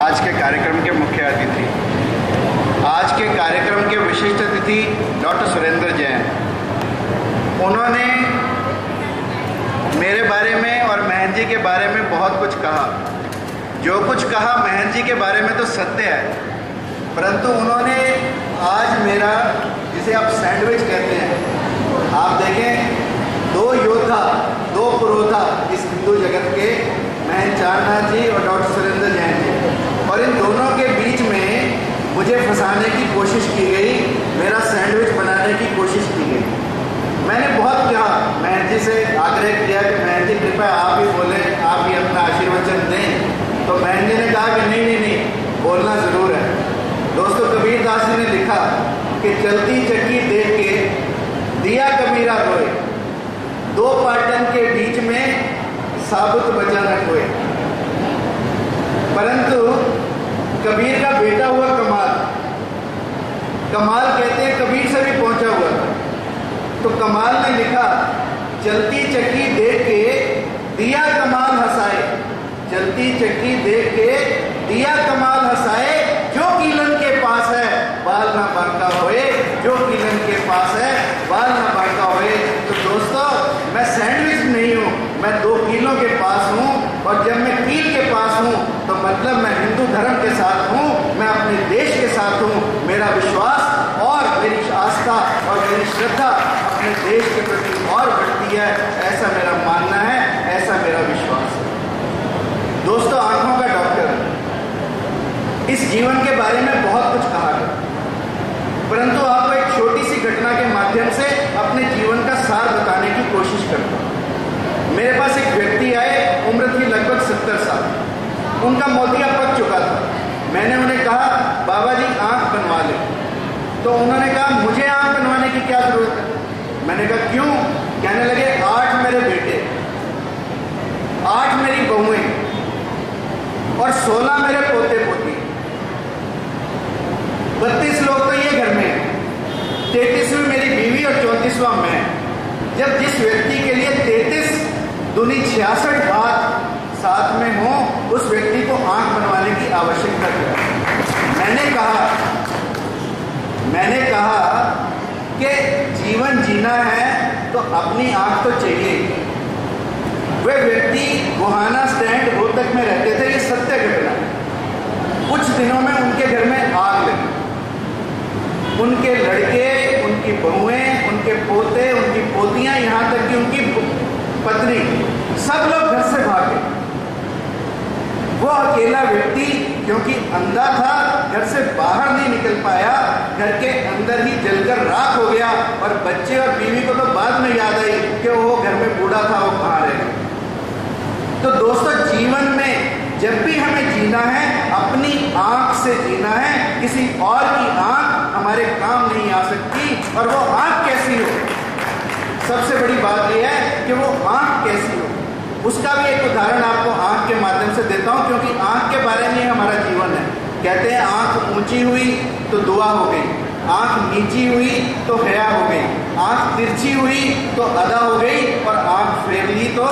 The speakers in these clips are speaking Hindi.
आज के कार्यक्रम के मुख्य अतिथि। आज के कार्यक्रम के विशिष्ट अतिथि डॉक्टर सुरेंद्र जैन। उन्होंने मेरे बारे में और महन जी के बारे में बहुत कुछ कहा। जो कुछ कहा महन जी के बारे में तो सत्य है। परंतु उन्होंने आज मेरा, जिसे आप सैंडविच कहते हैं, आप देखें, दो योद्धा, दो पुरोधा इस हिंदू जगत के महन चारनाथ जी और डॉक्टर सुरेंद्र जैन जी और इन दोनों के बीच में मुझे फंसाने की कोशिश की गई, मेरा सैंडविच बनाने की कोशिश की गई। मैंने बहुत कहा महन जी से आग्रह किया कि महन जी कृपया आप ही बोले, आप ही अपना आशीर्वचन दें। तो महन जी ने कहा कि नहीं नहीं नहीं, बोलना ज़रूर है। दोस्तों कबीर दास जी ने लिखा कि चलती चक्की देख के दिया कबीरा रोए। दो पाटन के बीच में साबुत बचा न कोई परंतु कबीर का बेटा हुआ कमाल कहते हैं, कबीर से भी पहुँचा हुआ तो कमाल ने लिखा, चलती चक्की देख के दिया कमाल हंसाए। चलती चक्की देख के दिया कमाल हंसाए, जो कीलन के पास है, बाल ना बांका होए, जो कीलन के पास है, बाल ना बांका होए। तो दोस्तों, मैं सैंडविच नहीं हूँ, मैं दो कीलों के पास हूँ, और जब मैं कील के पास हूँ तो मतलब मैं हिंदू धर्म के साथ हूँ, मैं अपने देश के साथ हूँ, मेरा विश्वास और मेरी आस्था और मेरी श्रद्धा अपने देश के प्रति और बढ़ती है, ऐसा मेरा मानना है, ऐसा मेरा विश्वास है। दोस्तों, आँखों का डॉक्टर। इस जीवन के बारे में बहुत कुछ कहा गया। परंतु आपको एक छोटी सी घटना के माध्यम से अपने जीवन का सार बताने की कोशिश करता मेरे पास एक व्यक्ति आए, उम्र थी लगभग सत्तर साल। उनका मोतिया पक चुका था। मैंने उन्हें कहा, बाबा जी, आँख बनवा ले। तो उन्होंने कहा, मुझे आँख बनवाने की क्या ज़रूरत है? मैंने कहा, क्यों? कहने लगे, आठ मेरे बेटे, आठ मेरी बहुएँ और सोलह मेरे पोते पोती बत्तीस लोग तो ये घर में तैतीसवीं मेरी बीवी और चौंतीसवां मैं जब जिस व्यक्ति के लिए तैतीस दुनी छियासठ बात साथ में हो, उस व्यक्ति को आँख बनवाने की आवश्यकता क्या मैंने कहा मैंने कहा कि जीवन जीना है तो अपनी आँख तो चाहिए। वे व्यक्ति गोहाना स्टैंड रोहतक में रहते थे, ये सत्य घटना। कुछ दिनों में उनके घर में आग लगी। उनके लड़के, उनकी बहुएँ, उनके पोते, उनकी पोतियाँ यहाँ तक कि उनकी पत्नी, सब लोग घर से भागे वो अकेला व्यक्ति, क्योंकि अंधा था, घर से बाहर नहीं निकल पाया घर के अंदर ही राख हो गया और बच्चे और बीवी को तो बाद में याद आई कि वो घर में बूढ़ा था, वो कहाँ रहे तो दोस्तों, जीवन में जब भी हमें जीना है, अपनी आँख से जीना है, किसी और की आँख हमारे काम नहीं आ सकती और वो आँख कैसी हो? सबसे बड़ी बात यह है कि वो आँख कैसी हो? उसका भी एक उदाहरण आपको आँख के माध्यम से देता हूँ, क्योंकि आँख के बारे में हमारा जीवन है। कहते हैं, आँख ऊँची हुई तो दुआ हो गई। आँख नीची हुई तो हया हो गई। आँख तिरछी हुई तो अदा हो गई और आँख फेर ली तो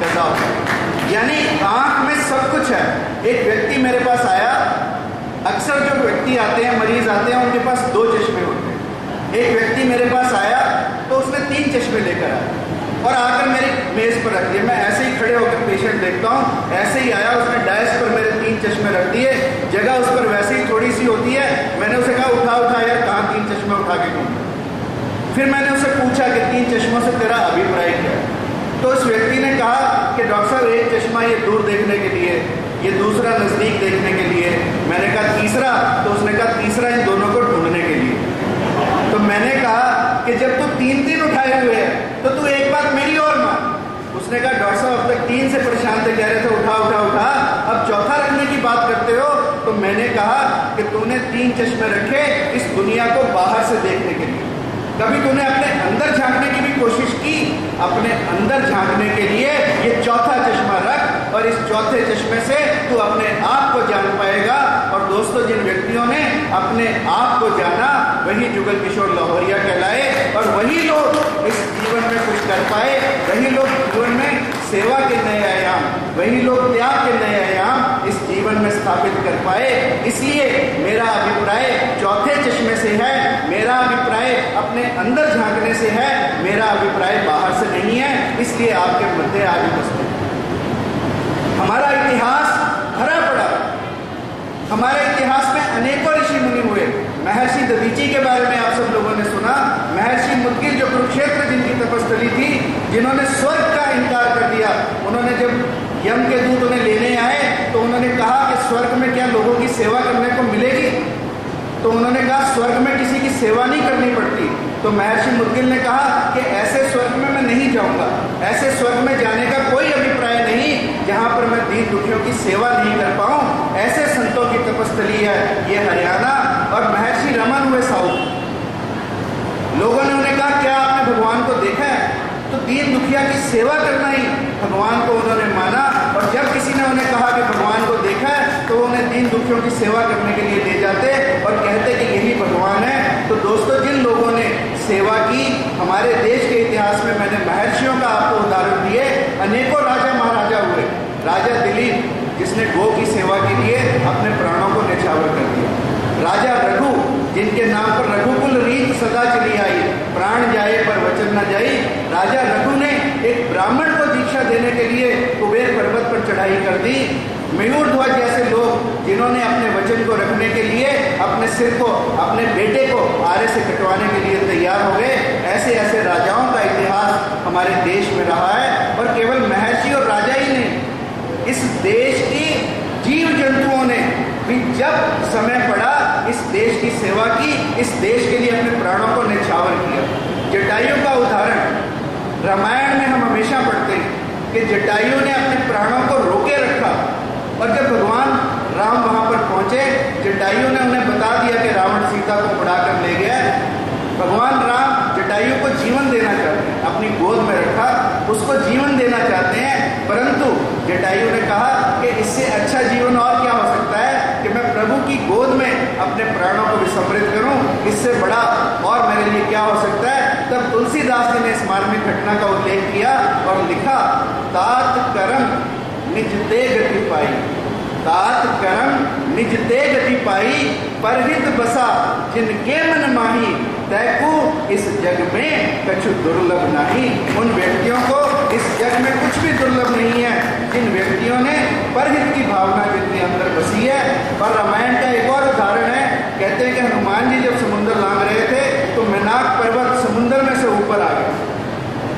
पैदा हो गई। यानी आँख में सब कुछ है। एक व्यक्ति मेरे पास आया। अक्सर जो व्यक्ति आते हैं, मरीज़ आते हैं, उनके पास दो चश्मे होते हैं। एक व्यक्ति मेरे पास आया तो उसने तीन चश्मे लेकर आया और आकर मेरी मेज पर रख दिए। मैं ऐसे ही खड़े होकर पेशेंट देखता हूँ। ऐसे ही आया, उसने डायस पर मेरे तीन चश्मे रख दिए। जगह उस पर वैसे ही थोड़ी सी होती है। मैंने उसे कहा, उठा उठा, यार चश्मे उठा के दूँ फिर मैंने उसे पूछा कि तीन चश्मों से तेरा अभिप्राय क्या है? तो उस व्यक्ति ने कहा कि डॉक्टर साहब, एक चश्मा ये दूर देखने के लिए, ये दूसरा नज़दीक देखने के लिए, मैंने कहा तीसरा तो उसने कहा तीसरा इन दोनों को ढूँढने के लिए। तो मैंने कहा कि जब तू तीन तीन उठाए हुए है तो तू एक बात मेरी और मान उसने कहा, डॉक्टर साहब, अब तक तीन से परेशान थे, कह रहे थे, उठा उठा उठा, अब चौथा रखने की बात करते हो तो मैंने कहा कि तूने तीन चश्मे रखे इस दुनिया को बाहर से देखने के लिए। कभी तूने अपने अंदर झांकने की भी कोशिश की। अपने अंदर झांकने के लिए ये चौथा चश्मा रख और इस चौथे चश्मे से तू अपने आप को जान पाएगा। और दोस्तों, जिन व्यक्तियों ने अपने आप को जाना, वही जुगल किशोर लाहौरिया कहलाए और वही लोग इस जीवन में कुछ कर पाए। वही लोग जीवन में सेवा के नए आयाम, वही लोग त्याग के नए आयाम जीवन में स्थापित कर पाए। इसलिए मेरा अभिप्राय चौथे चश्मे से है। मेरा अभिप्राय अपने अंदर झांकने से है। मेरा अभिप्राय बाहर से नहीं है। इसलिए आपके मध्य आज उपस्थित हमारा इतिहास भरा पड़ा। हमारे इतिहास में अनेकों ऋषि मुनि हुए। महर्षि दधीची के बारे में आप सब लोगों ने सुना। महर्षि मुदगिर जो कुरुक्षेत्र जिनकी तपस्थली थी, जिन्होंने स्वर्ग का इनकार कर दिया, उन्होंने जब यम के दूत उन्हें लेने आए तो उन्होंने कहा कि स्वर्ग में क्या लोगों की सेवा करने को मिलेगी? तो उन्होंने कहा, स्वर्ग में किसी की सेवा नहीं करनी पड़ती। तो महर्षि मुदगिल ने कहा कि ऐसे स्वर्ग में मैं नहीं जाऊँगा। ऐसे स्वर्ग में जाने का कोई अभिप्राय नहीं, जहाँ पर मैं दीन दुखियों की सेवा नहीं कर पाऊँ। ऐसे संतों की तपस्थली है ये हरियाणा, और महर्षि रमन हुए साउथ लोगों ने उन्हें कहा, क्या आपने भगवान को देखा है? तो दीन दुखिया की सेवा करना ही भगवान को उन्होंने माना। उन्हें कहा कि भगवान को देखा है तो उन्हें दीन दुखियों की सेवा करने के लिए ले जाते और कहते कि यही भगवान है। तो दोस्तों, जिन लोगों ने सेवा की, हमारे देश के इतिहास में मैंने महर्षियों का आपको उदाहरण दिए, अनेकों राजा महाराजा हुए। राजा दिलीप, जिसने गो की सेवा के लिए अपने प्राणों को निछावर कर दिया। राजा रघु, जिनके नाम पर रघुकुल रीत सदा चली आई, प्राण जाए पर वचन न जाई, राजा रघु ने एक ब्राह्मण को दीक्षा देने के लिए कुबेर चढ़ाई कर दी। मयूर ध्वज जैसे लोग जिन्होंने अपने वचन को रखने के लिए, अपने सिर को, अपने बेटे को आरे से कटवाने के लिए तैयार हो गए। ऐसे ऐसे राजाओं का इतिहास हमारे देश में रहा है और केवल महर्षि और राजा ही नहीं, इस देश की जीव जंतुओं ने भी जब समय पड़ा, इस देश की सेवा की, इस देश के लिए अपने प्राणों को निछावर किया। जटायु का उदाहरण, रामायण में हम हमेशा पढ़ते कि जटायु ने अपने प्राणों को रोके रखा और जब भगवान राम वहाँ पर पहुँचे जटायु ने उन्हें बता दिया कि रावण सीता को उड़ाकर ले गया भगवान राम जटायु को जीवन देना चाहते हैं, अपनी गोद में रखा, उसको जीवन देना चाहते हैं, परंतु जटायु ने कहा कि इससे अच्छा जीवन और क्या हो सकता है कि मैं प्रभु की गोद में अपने प्राणों को भी विसमृत करूँ, इससे बड़ा और मेरे लिए क्या हो सकता है? तब तुलसीदास जी ने इस मार्मिक घटना का उल्लेख किया और लिखा, तात करम निज ते गति पाई, तात करम निज ते गति पाई, परहित बसा जिनके मन माही, तैकू इस जग में कछु दुर्लभ नहीं। उन व्यक्तियों को इस जग में कुछ भी दुर्लभ नहीं है। जिन व्यक्तियों ने परहित की भावना जिनके अंदर बसी है और रामायण का एक और उदाहरण है कहते हैं कि हनुमान जी जब समुद्र लांग रहे थे तो मिनाक पर्वत समुद्र में से ऊपर आ गया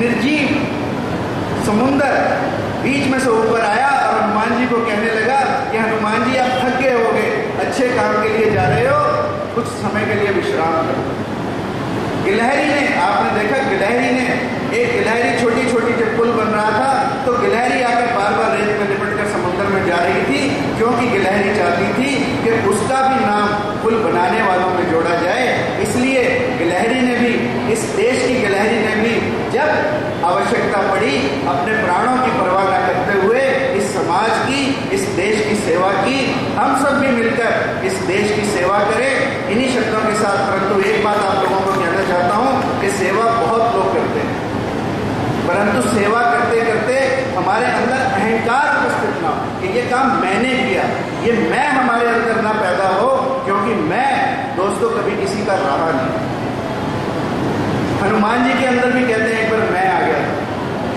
निर्जीव समुद्र। बीच में से ऊपर आया और हनुमान जी को कहने लगा कि हनुमान जी, आप थक गए होगे। अच्छे काम के लिए जा रहे हो। कुछ समय के लिए विश्राम करो। गिलहरी ने, आपने देखा गिलहरी ने, एक गिलहरी छोटी छोटी जब पुल बन रहा था तो गिलहरी आकर बार बार रेत में निपट कर समुद्र में जा रही थी, क्योंकि गिलहरी चाहती थी कि उसका भी नाम पुल बनाने वालों में जोड़ा जाए। इसलिए गिलहरी ने भी इस देश की आवश्यकता पड़ी, अपने प्राणों की परवाह न करते हुए इस समाज की, इस देश की सेवा की। हम सब भी मिलकर इस देश की सेवा करें। इन्हीं शब्दों के साथ परंतु एक बात आप लोगों को कहना चाहता हूँ कि सेवा बहुत लोग करते हैं। परंतु सेवा करते करते हमारे अंदर अहंकार उपस्थित ना कि ये काम मैंने किया। ये मैं हमारे अंदर ना पैदा हो, क्योंकि मैं दोस्तों कभी किसी का रहा नहीं। हनुमान जी के अंदर भी कहते हैं, एक बार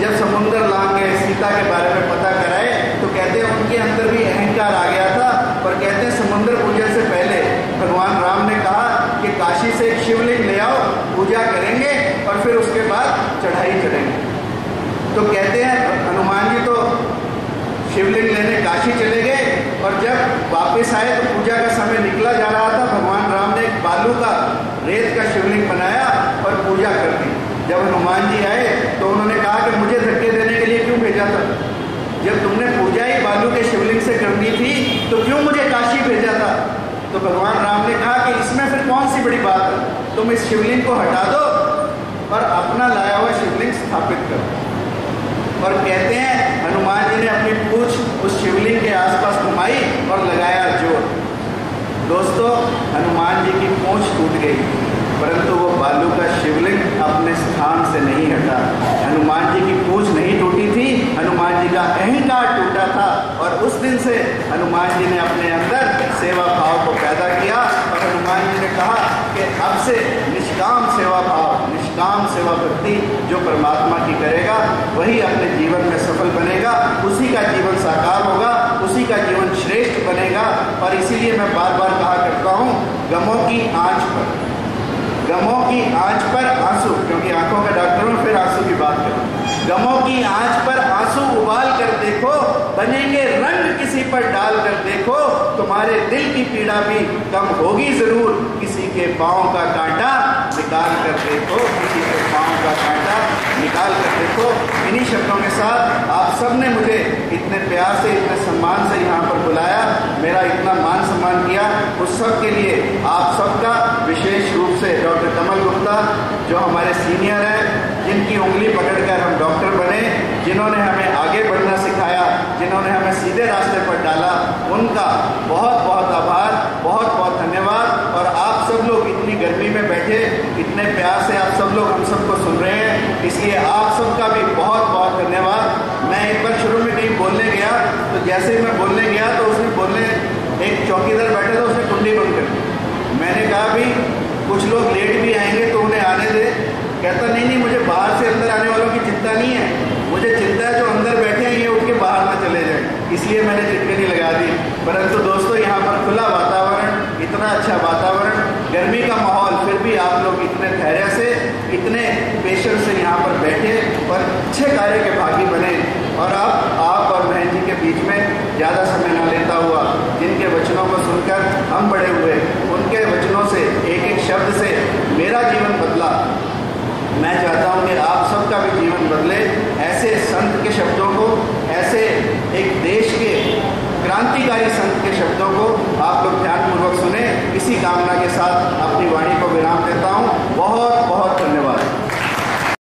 जब समुद्र लांग गए, सीता के बारे में पता कराए तो कहते हैं उनके अंदर भी अहंकार आ गया था, पर कहते हैं समुद्र पूजन से पहले भगवान राम ने कहा कि काशी से एक शिवलिंग ले आओ, पूजा करेंगे और फिर उसके बाद चढ़ाई चढ़ेंगे। तो कहते हैं, हनुमान जी तो शिवलिंग लेने काशी चले गए, और जब वापस आए तो पूजा का समय निकला जा रहा था, भगवान राम ने एक बालू का रेत का शिवलिंग बनाया और पूजा कर दी। जब हनुमान जी आए तो उन्होंने कहा कि मुझे धक्के देने के लिए क्यों भेजा था जब तुमने पूजा ही बालू के शिवलिंग से करनी थी तो क्यों भेजा था। तो भगवान राम ने कहा कि इसमें फिर कौन सी बड़ी बात है? तुम इस शिवलिंग को हटा दो और अपना लाया हुआ शिवलिंग स्थापित करो। और कहते हैं, हनुमान जी ने अपनी पूछ उस शिवलिंग के आसपास घुमाई और लगाया ज़ोर। दोस्तों, हनुमान जी की पूछ टूट गई, परंतु वो बालू का शिवलिंग अपने स्थान से नहीं हटा। हनुमान जी की पूछ नहीं टूटी थी हनुमान जी का अहंकार टूटा था और उस दिन से हनुमान जी ने अपने अंदर सेवा भाव को पैदा किया और हनुमान जी ने कहा कि अब से निष्काम सेवा भाव, निष्काम सेवा वृत्ति जो परमात्मा की करेगा, वही अपने जीवन में सफल बनेगा, उसी का जीवन साकार होगा, उसी का जीवन श्रेष्ठ बनेगा। और इसीलिए मैं बार बार कहा करता हूँ, गमों की आँच पर, गमों की आँच पर आँसू, क्योंकि आँखों का डॉक्टर हूँ, फिर आँसू की बात करूँ। गमों की आँच पर आँसू उबाल कर देखो, बनेंगे रंग किसी पर डाल कर देखो, तुम्हारे दिल की पीड़ा भी कम होगी ज़रूर। किसी के पाँव का कांटा निकाल कर देखो, किसी के पाँव का कांटा निकाल कर देखो। इन्हीं शब्दों के साथ आप सबने मुझे इतने प्यार से, इतने सम्मान से यहाँ पर बुलाया, मेरा इतना मान सम्मान किया। उस सब के लिए आप सबका विशेष रूप से डॉक्टर कमल गुप्ता, जो हमारे सीनियर हैं, जिनकी उंगली पकड़कर हम डॉक्टर जिन्होंने हमें आगे बढ़ना सिखाया, जिन्होंने हमें सीधे रास्ते पर डाला, उनका बहुत बहुत आभार, बहुत बहुत धन्यवाद। और आप सब लोग इतनी गर्मी में बैठे, इतने प्यार से आप सब लोग हम सबको सुन रहे हैं, इसलिए आप सबका भी बहुत बहुत धन्यवाद। मैं एक बार शुरू में कहीं बोलने गया तो जैसे ही मैं बोलने गया तो उसने बोलने, एक चौकीदार बैठे था, उसने कुंडी बंद कर मैंने कहा, भाई, कुछ लोग लेट भी आएँगे तो उन्हें आने दे। कहता, नहीं नहीं, मुझे बाहर से अंदर आने वालों की चिंता नहीं है मुझे चिंता है जो अंदर बैठे हैं ये उठ के बाहर ना चले जाए इसलिए मैंने चिटकनी लगा दी परंतु दोस्तों यहाँ पर खुला वातावरण इतना अच्छा वातावरण गर्मी का माहौल फिर भी आप लोग इतने धैर्य से इतने पेशेंस से यहाँ पर बैठे और अच्छे कार्य के भागी बने और अब आप और बहन जी के बीच में ज़्यादा समय न लेता हुआ जिनके वचनों को सुनकर हम बड़े हुए। उनके वचनों से एक एक शब्द से मेरा जीवन बदला। मैं चाहता हूँ कि आप सबका भी जीवन बदले। ऐसे संत के शब्दों को, ऐसे एक देश के क्रांतिकारी संत के शब्दों को आप लोग ध्यानपूर्वक सुने। इसी कामना के साथ अपनी वाणी